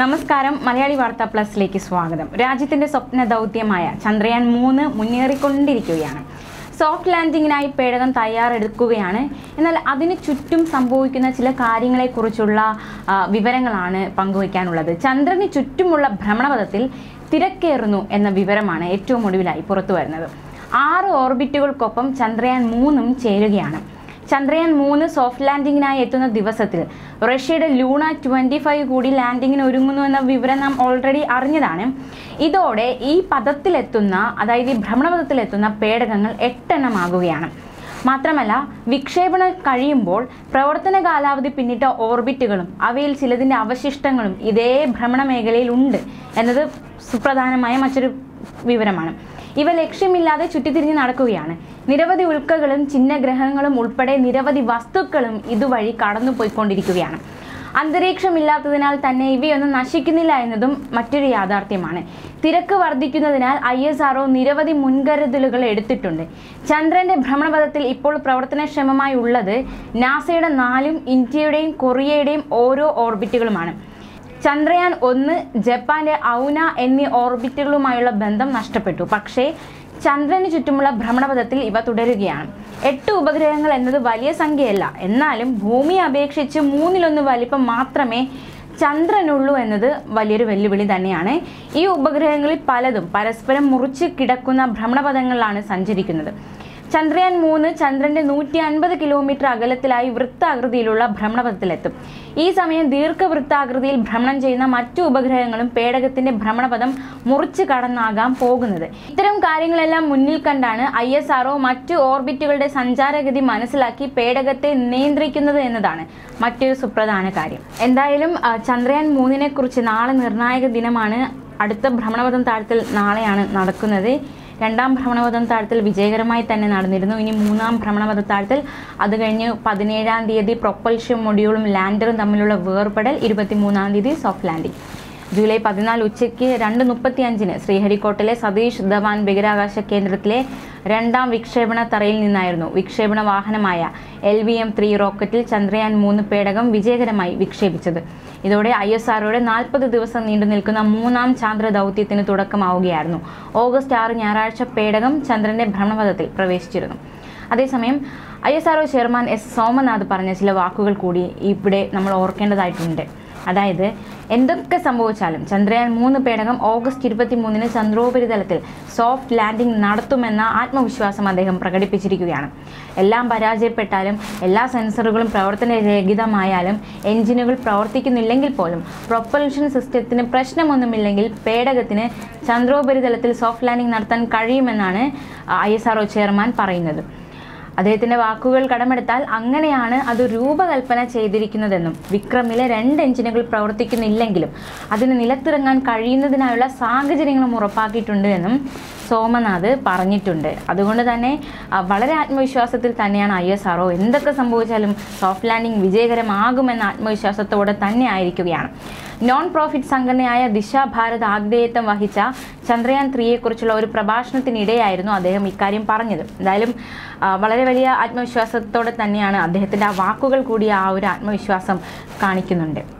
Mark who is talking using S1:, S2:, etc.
S1: നമസ്കാരം. മലയാളി വാർത്താ പ്ലസിലേക്ക് സ്വാഗതം. രാജ്യത്തിന്റെ സ്വപ്ന ദൗത്യമായ ചന്ദ്രയാൻ മൂന്ന് മുന്നേറിക്കൊണ്ടിരിക്കുകയാണ്. സോഫ്റ്റ് ലാൻഡിങ്ങിനായി പേടകം തയ്യാറെടുക്കുകയാണ്. എന്നാൽ അതിന് ചുറ്റും സംഭവിക്കുന്ന ചില കാര്യങ്ങളെക്കുറിച്ചുള്ള വിവരങ്ങളാണ് പങ്കുവയ്ക്കാനുള്ളത്. ചന്ദ്രന് ചുറ്റുമുള്ള ഭ്രമണപഥത്തിൽ തിരക്കേറുന്നു എന്ന വിവരമാണ് ഏറ്റവും ഒടുവിലായി പുറത്തു വരുന്നത് ആറ് ഓർബിറ്റുകൾക്കൊപ്പം ചന്ദ്രയാൻ മൂന്നും ചേരുകയാണ്. ചന്ദ്രയാൻ മൂന്ന് സോഫ്റ്റ് ലാൻഡിങ്ങിനായി എത്തുന്ന ദിവസത്തിൽ. റഷ്യയുടെ ലൂണ ട്വന്റി ഫൈവ് കൂടി ലാൻഡിങ്ങിന് ഒരുങ്ങുന്നു എന്ന വിവരം നാം ഓൾറെഡി അറിഞ്ഞതാണ്. ഇതോടെ ഈ പദത്തിലെത്തുന്ന അതായത് ഈ ഭ്രമണപഥത്തിലെത്തുന്ന പേടകങ്ങൾ എട്ടെണ്ണമാകുകയാണ്. മാത്രമല്ല വിക്ഷേപണം കഴിയുമ്പോൾ പ്രവർത്തന കാലാവധി പിന്നിട്ട ഓർബിറ്റുകളും അവയിൽ ചിലതിന്റെ അവശിഷ്ടങ്ങളും ഇതേ ഭ്രമണ മേഖലയിൽ ഉണ്ട് എന്നത് സുപ്രധാനമായ മറ്റൊരു വിവരമാണ്. ഇവ ലക്ഷ്യമില്ലാതെ ചുറ്റിത്തിരിഞ്ഞ് നടക്കുകയാണ്. നിരവധി ഉൽക്കകളും ചിഹ്നഗ്രഹങ്ങളും ഉൾപ്പെടെ നിരവധി വസ്തുക്കളും ഇതുവഴി കടന്നുപോയിക്കൊണ്ടിരിക്കുകയാണ്. അന്തരീക്ഷമില്ലാത്തതിനാൽ തന്നെ ഇവയൊന്നും നശിക്കുന്നില്ല എന്നതും മറ്റൊരു യാഥാർത്ഥ്യമാണ്. തിരക്ക് വർദ്ധിക്കുന്നതിനാൽ ഐ എസ് ആർഒ നിരവധി മുൻകരുതലുകൾ എടുത്തിട്ടുണ്ട്. ചന്ദ്രന്റെ ഭ്രമണപഥത്തിൽ ഇപ്പോൾ പ്രവർത്തനക്ഷമമായി ഉള്ളത് നാസയുടെ നാലും ഇന്ത്യയുടെയും കൊറിയയുടെയും ഓരോ ഓർബിറ്റുകളുമാണ്. ചന്ദ്രയാൻ ഒന്ന് ജപ്പാന്റെ ഔന എന്നീ ഓർബിറ്റുകളുമായുള്ള ബന്ധം നഷ്ടപ്പെട്ടു. പക്ഷേ ചന്ദ്രന് ചുറ്റുമുള്ള ഭ്രമണപഥത്തിൽ ഇവ തുടരുകയാണ്. എട്ട് ഉപഗ്രഹങ്ങൾ എന്നത് വലിയ സംഖ്യയല്ല. എന്നാലും ഭൂമിയെ അപേക്ഷിച്ച് മൂന്നിലൊന്ന് വലിപ്പം മാത്രമേ ചന്ദ്രനുള്ളൂ എന്നത് വലിയൊരു വെല്ലുവിളി തന്നെയാണ്. ഈ ഉപഗ്രഹങ്ങളിൽ പലതും പരസ്പരം മുറിച്ച് കിടക്കുന്ന ഭ്രമണപഥങ്ങളിലാണ് സഞ്ചരിക്കുന്നത്. ചന്ദ്രയാൻ മൂന്ന് ചന്ദ്രന്റെ നൂറ്റി അൻപത് കിലോമീറ്റർ അകലത്തിലായി വൃത്താകൃതിയിലുള്ള ഭ്രമണപഥത്തിലെത്തും. ഈ സമയം ദീർഘവൃത്താകൃതിയിൽ ഭ്രമണം ചെയ്യുന്ന മറ്റു ഉപഗ്രഹങ്ങളും പേടകത്തിന്റെ ഭ്രമണപഥം മുറിച്ച് കടന്നാകാം പോകുന്നത്. ഇത്തരം കാര്യങ്ങളെല്ലാം മുന്നിൽ കണ്ടാണ് ഐ എസ് ആർഒ മറ്റു ഓർബിറ്റുകളുടെ സഞ്ചാരഗതി മനസ്സിലാക്കി പേടകത്തെ നിയന്ത്രിക്കുന്നത് എന്നതാണ് മറ്റൊരു സുപ്രധാന കാര്യം. എന്തായാലും ചന്ദ്രയാൻ മൂന്നിനെ കുറിച്ച് നാളെ നിർണായക ദിനമാണ്. അടുത്ത ഭ്രമണപഥം താഴ്ത്തൽ നാളെയാണ് നടക്കുന്നത്. രണ്ടാം ഭ്രമണപഥം താഴ്ത്തൽ വിജയകരമായി തന്നെ നടന്നിരുന്നു. ഇനി മൂന്നാം ഭ്രമണപഥ താഴ്ത്തൽ അത് കഴിഞ്ഞ് പതിനേഴാം തീയതി പ്രൊപ്പൽഷൻ മൊഡ്യൂളും ലാൻഡറും തമ്മിലുള്ള വേർപെടൽ ഇരുപത്തിമൂന്നാം തീയതി സോഫ്റ്റ് ലാൻഡിംഗ് ജൂലൈ പതിനാല് ഉച്ചയ്ക്ക് രണ്ട് മുപ്പത്തി അഞ്ചിന് ശ്രീഹരിക്കോട്ടിലെ സതീഷ് ധവാൻ ബഹിരാകാശ കേന്ദ്രത്തിലെ രണ്ടാം വിക്ഷേപണ തറയിൽ നിന്നായിരുന്നു വിക്ഷേപണ വാഹനമായ എൽ വി എം ത്രീ റോക്കറ്റിൽ ചന്ദ്രയാൻ മൂന്ന് പേടകം വിജയകരമായി വിക്ഷേപിച്ചത്. ഇതോടെ ഐ എസ് ആർഒയുടെ നാൽപ്പത് ദിവസം നീണ്ടു നിൽക്കുന്ന മൂന്നാം ചാന്ദ്ര ദൗത്യത്തിന് തുടക്കമാവുകയായിരുന്നു. ഓഗസ്റ്റ് ആറ് ഞായറാഴ്ച പേടകം ചന്ദ്രന്റെ ഭ്രമണപഥത്തിൽ പ്രവേശിച്ചിരുന്നു. അതേസമയം I S R O chairman S Somnath പറഞ്ഞ ചില വാക്കുകൾ കൂടി ഇവിടെ നമ്മൾ ഓർക്കേണ്ടതായിട്ടുണ്ട്. അതായത് എന്തൊക്കെ സംഭവിച്ചാലും ചന്ദ്രയാൻ മൂന്ന് പേടകം ഓഗസ്റ്റ് ഇരുപത്തി മൂന്നിന് ചന്ദ്രോപരിതലത്തിൽ സോഫ്റ്റ് ലാൻഡിംഗ് നടത്തുമെന്ന ആത്മവിശ്വാസം അദ്ദേഹം പ്രകടിപ്പിച്ചിരിക്കുകയാണ്. എല്ലാം പരാജയപ്പെട്ടാലും എല്ലാ സെൻസറുകളും പ്രവർത്തനരഹിതമായാലും എഞ്ചിനുകൾ പ്രവർത്തിക്കുന്നില്ലെങ്കിൽ പോലും പ്രൊപ്പൽഷൻ സിസ്റ്റത്തിന് പ്രശ്നമൊന്നുമില്ലെങ്കിൽ പേടകത്തിന് ചന്ദ്രോപരിതലത്തിൽ സോഫ്റ്റ് ലാൻഡിംഗ് നടത്താൻ കഴിയുമെന്നാണ് ഐ ചെയർമാൻ പറയുന്നത്. അദ്ദേഹത്തിന്റെ വാക്കുകൾ കടമെടുത്താൽ അങ്ങനെയാണ് അത് രൂപകൽപ്പന ചെയ്തിരിക്കുന്നതെന്നും വിക്രമിലെ രണ്ട് എഞ്ചിനുകൾ പ്രവർത്തിക്കുന്നില്ലെങ്കിലും അതിന് നിലത്തിറങ്ങാൻ കഴിയുന്നതിനായുള്ള സാഹചര്യങ്ങളും ഉറപ്പാക്കിയിട്ടുണ്ട് എന്നും സോമനാഥ് പറഞ്ഞിട്ടുണ്ട്. അതുകൊണ്ട് തന്നെ വളരെ ആത്മവിശ്വാസത്തിൽ തന്നെയാണ് ഐ എസ് ആർഒ എന്തൊക്കെ സംഭവിച്ചാലും സോഫ്റ്റ് ലാൻഡിംഗ് വിജയകരമാകുമെന്ന ആത്മവിശ്വാസത്തോടെ തന്നെ ആയിരിക്കുകയാണ്. നോൺ പ്രോഫിറ്റ് സംഘടനയായ ദിശ ഭാരത് ആഗ്നേയത്വം വഹിച്ച ചന്ദ്രയാൻ ത്രീയെക്കുറിച്ചുള്ള ഒരു പ്രഭാഷണത്തിനിടെയായിരുന്നു അദ്ദേഹം ഇക്കാര്യം പറഞ്ഞത്. എന്തായാലും വളരെ വലിയ ആത്മവിശ്വാസത്തോടെ തന്നെയാണ് അദ്ദേഹത്തിന്റെ ആ വാക്കുകൾ കൂടി ആ ഒരു ആത്മവിശ്വാസം കാണിക്കുന്നുണ്ട്.